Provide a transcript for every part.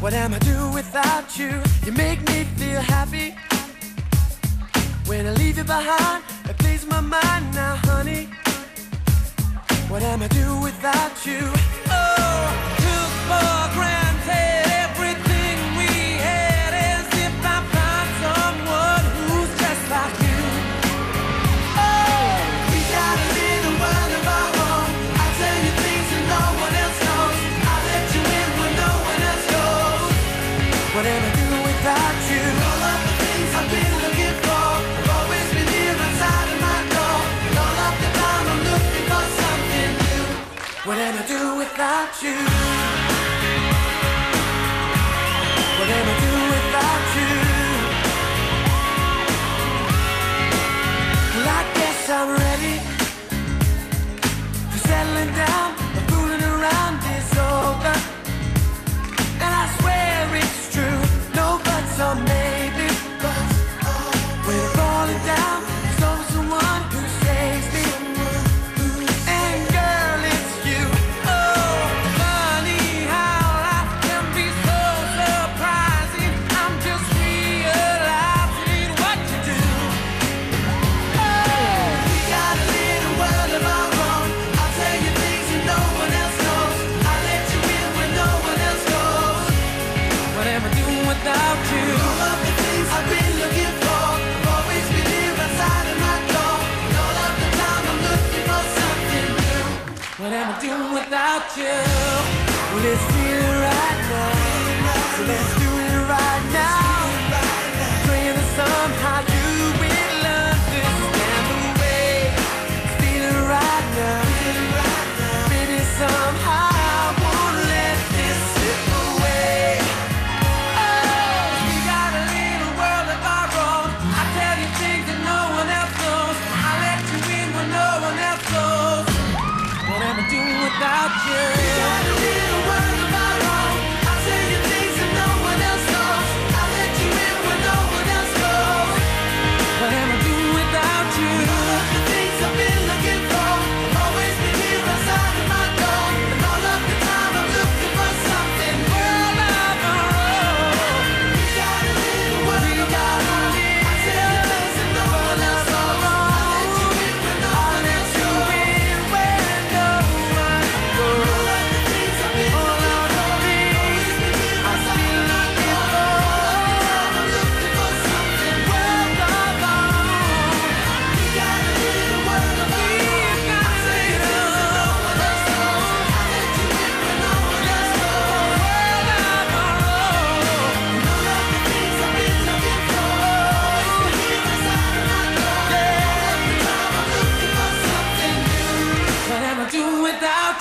What am I do without you? You make me feel happy. When I leave you behind, it clears my mind now, honey. What am I do without you? What am I do without you? What am I do? What am I doing without you? Well, it's here right now. So let's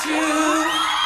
you.